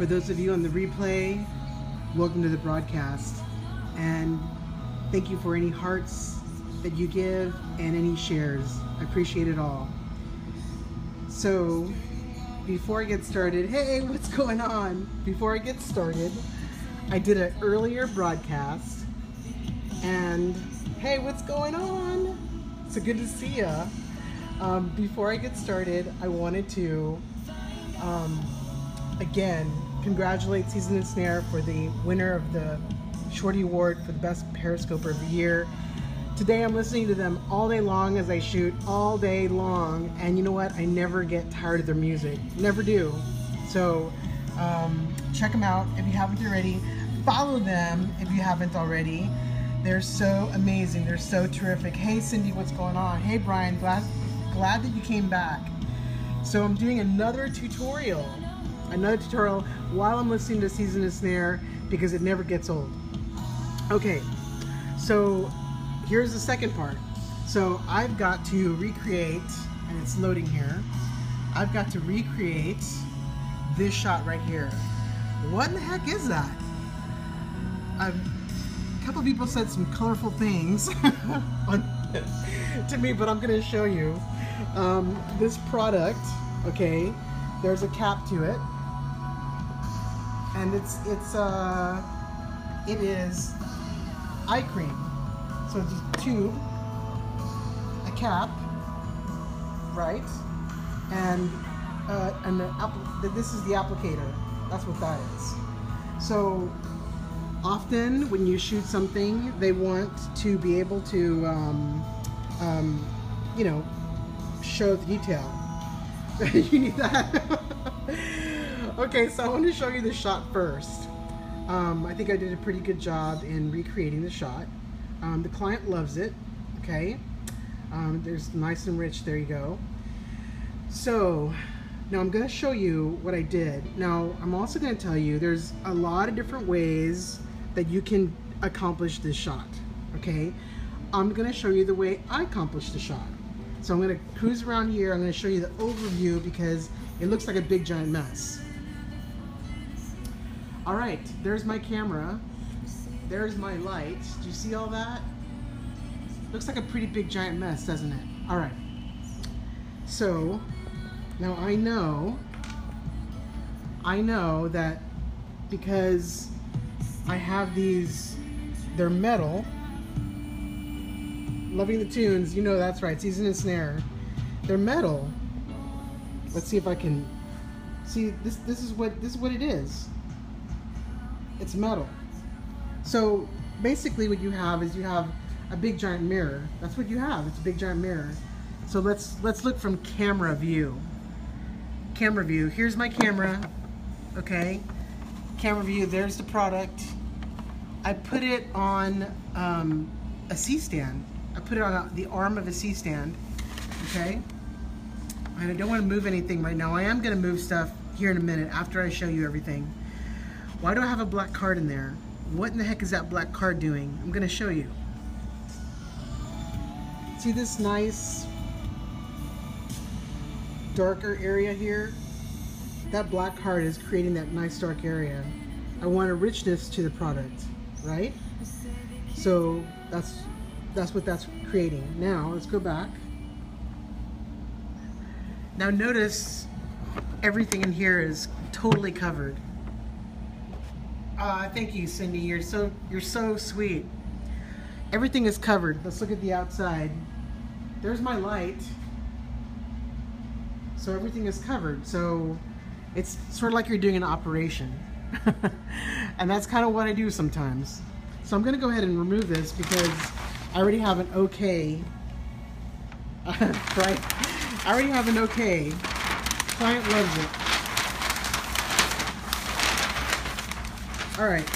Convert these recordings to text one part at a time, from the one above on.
For those of you on the replay, welcome to the broadcast. And thank you for any hearts that you give and any shares. I appreciate it all. So, before I get started, hey, what's going on? Before I get started, I did an earlier broadcast. And hey, what's going on? So good to see ya. Um, before I get started, I wanted to um, again congratulate Season and Snare for the winner of the Shorty Award for the best Periscoper of the year. Today I'm listening to them all day long as I shoot all day long, and you know what? I never get tired of their music. Never do. So um, check them out if you haven't already. Follow them if you haven't already. They're so amazing. They're so terrific. Hey Cindy, what's going on? Hey Brian, glad glad that you came back. So I'm doing another tutorial, another tutorial while I'm listening to Season and Snare because it never gets old. Okay, so here's the second part. So I've got to recreate, and it's loading here, I've got to recreate this shot right here. What in the heck is that? I've, a couple people said some colorful things on, to me, but I'm gonna show you. Um, this product, okay, there's a cap to it, and it's it's uh, it is eye cream. So it's a tube, a cap, right, and uh, and this is the applicator. That's what that is. So often when you shoot something, they want to be able to, um, um, you know, show the detail. you need that. okay, so I want to show you the shot first. Um, I think I did a pretty good job in recreating the shot. Um, the client loves it. Okay, um, there's nice and rich. There you go. So now I'm going to show you what I did. Now I'm also going to tell you there's a lot of different ways that you can accomplish this shot. Okay, I'm going to show you the way I accomplished the shot. So I'm going to cruise around here. I'm going to show you the overview because it looks like a big giant mess. All right, there's my camera. There's my light. Do you see all that? Looks like a pretty big giant mess, doesn't it? All right. So now I know, I know that because I have these, they're metal, loving the tunes, you know that's right, season and snare. They're metal. Let's see if I can see this this is what this is what it is. It's metal. So basically what you have is you have a big giant mirror. That's what you have. It's a big giant mirror. So let's let's look from camera view. Camera view. Here's my camera. Okay. Camera view. There's the product. I put it on um, a C-stand. I put it on a, the arm of a C-stand, okay? And I don't want to move anything right now. I am going to move stuff here in a minute after I show you everything. Why do I have a black card in there? What in the heck is that black card doing? I'm to show you. See this nice darker area here? That black card is creating that nice dark area. I want a richness to the product, right? So that's that's what that's creating. Now, let's go back. Now notice everything in here is totally covered. Uh, thank you, Cindy. You're so you're so sweet. Everything is covered. Let's look at the outside. There's my light. So everything is covered. So it's sort of like you're doing an operation. and that's kind of what I do sometimes. So I'm going to go ahead and remove this because I already have an okay, right? I already have an okay. Client loves it. All right.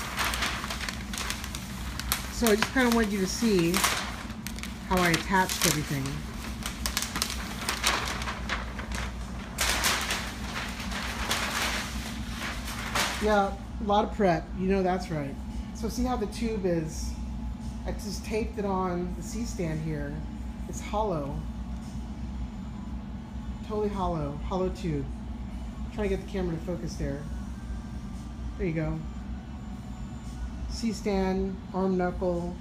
So I just kind of wanted you to see how I attached everything. Yeah, a lot of prep. You know that's right. So see how the tube is I just taped it on the C-stand here. It's hollow. Totally hollow. Hollow tube. Trying to get the camera to focus there. There you go. C-stand, arm knuckle,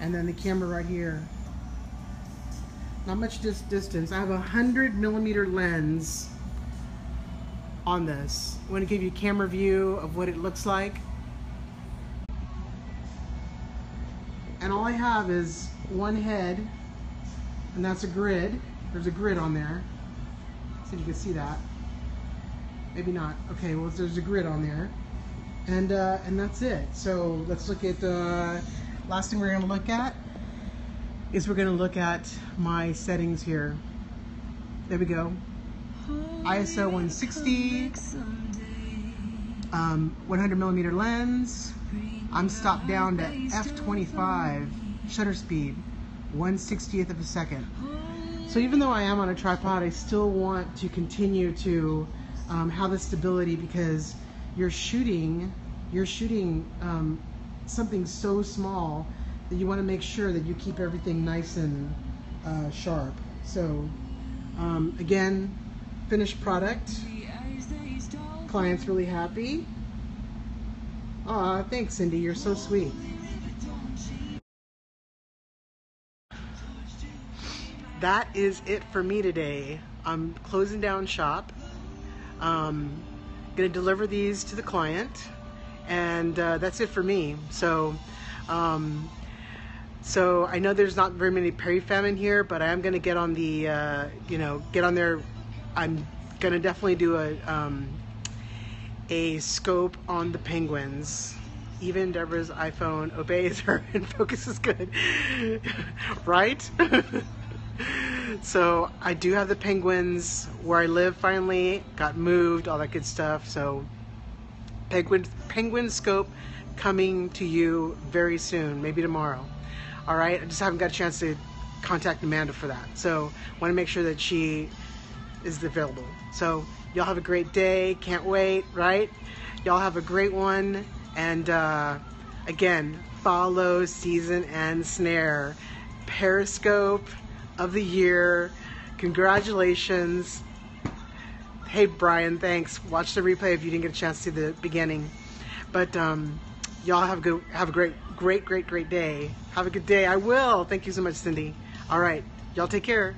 and then the camera right here. Not much dis distance. I have a hundred millimeter lens on this. I want to give you a camera view of what it looks like. And all I have is one head, and that's a grid. There's a grid on there. See if you can see that. Maybe not. Okay, well there's a grid on there. And uh, and that's it. So let's look at the uh, last thing we're gonna look at is we're gonna look at my settings here. There we go. ISO 160, um, 100 millimeter lens. I'm stopped down to f25 shutter speed, 1 60th of a second. So even though I am on a tripod, I still want to continue to um, have the stability because you're shooting, you're shooting um, something so small that you want to make sure that you keep everything nice and uh, sharp. So um, again, finished product. Client's really happy. Aw, thanks Cindy, you're so sweet. That is it for me today. I'm closing down shop. Um, gonna deliver these to the client and uh, that's it for me. So, um, so I know there's not very many PerryFem in here, but I am gonna get on the, uh, you know, get on there. I'm gonna definitely do a um, a scope on the penguins. Even Debra's iPhone obeys her and focuses good, right? so I do have the penguins where I live finally, got moved, all that good stuff. So penguin, penguin scope coming to you very soon, maybe tomorrow. All right, I just haven't got a chance to contact Amanda for that. So want to make sure that she is available. So y'all have a great day. Can't wait, right? Y'all have a great one. And uh, again, follow season and snare. Periscope of the year. Congratulations. Hey, Brian, thanks. Watch the replay if you didn't get a chance to see the beginning. But um, y'all have a good, have a great, great, great, great day. Have a good day. I will. Thank you so much, Cindy. All right. Y'all take care.